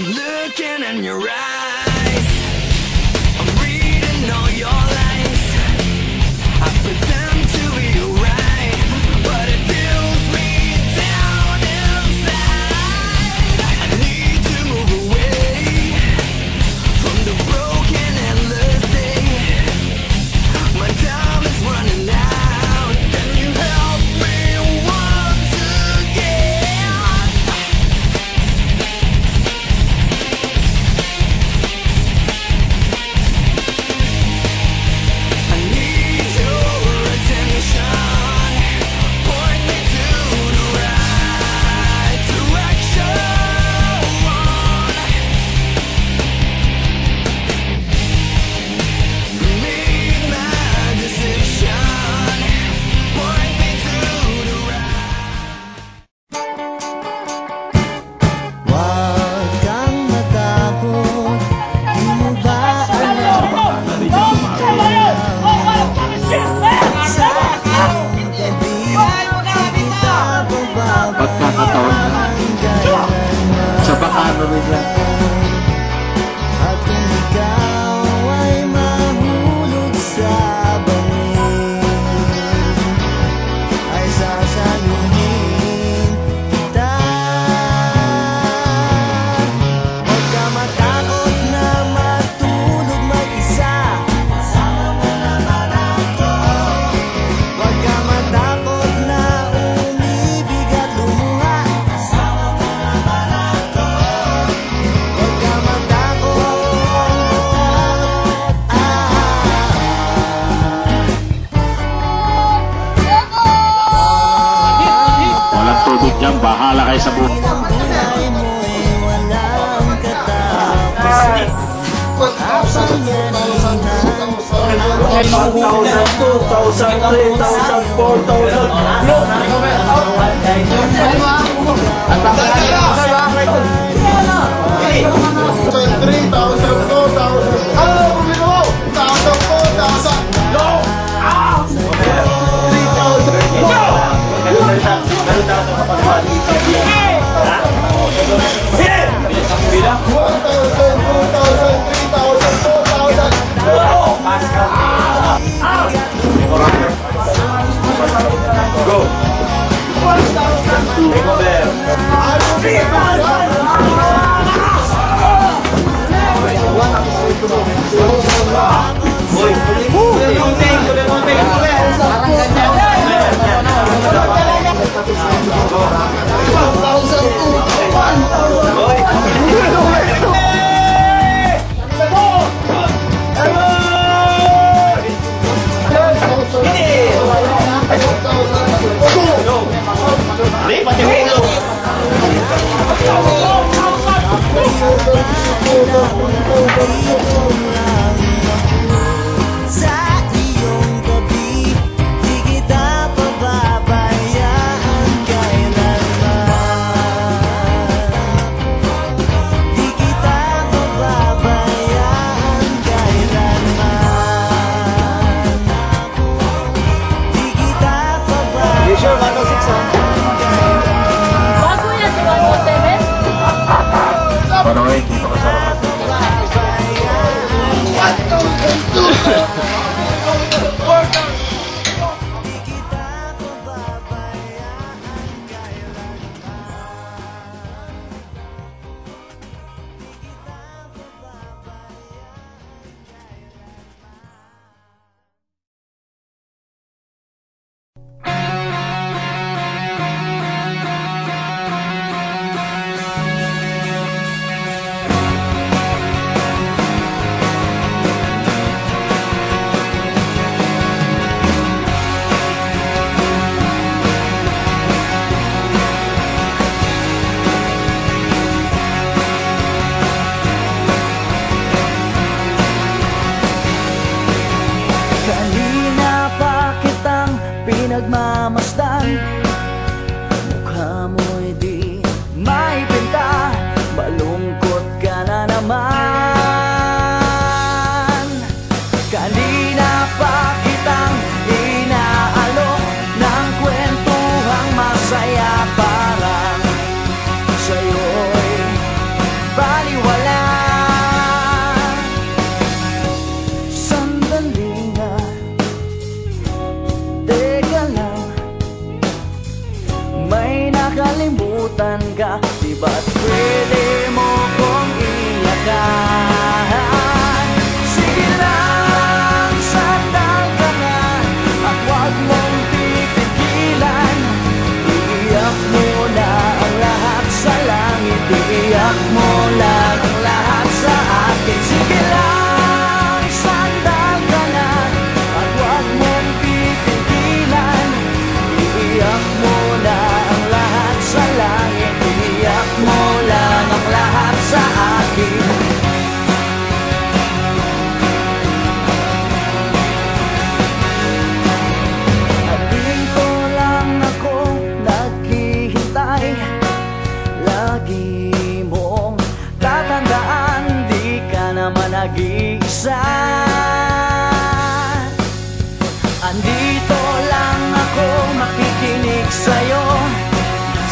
I'm looking in your eyes. 十四到十八到十六。baik untuk masyarakat. Nakalimutan ka Di ba't pwede mo kong iyakan nag-iisa. Andito lang ako makikinig sa'yo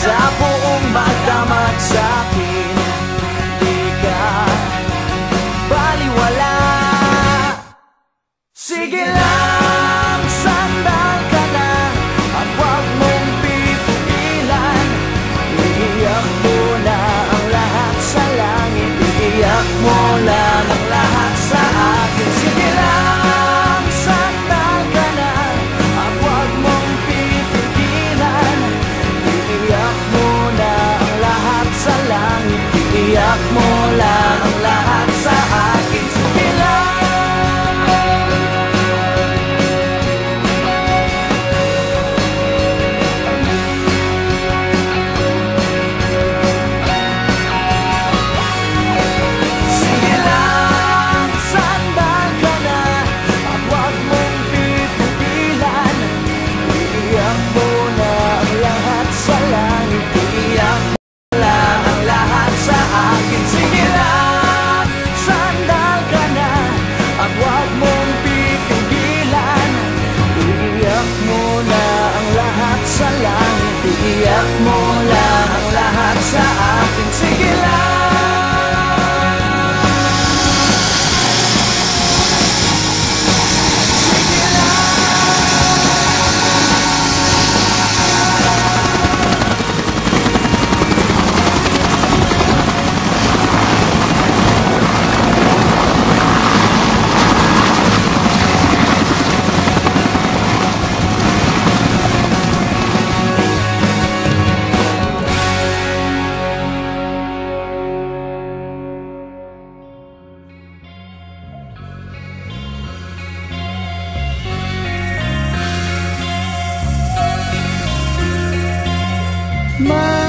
Sa buong magdamag sa'kin Di ka baliwala. Sige lang. mo lang lahat sa akin Sige lang. My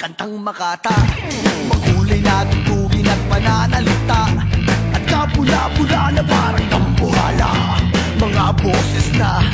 kantang makata. Makulay na tutugin at pananalita. At kapula-pula na parang tambuhala. Mga boses na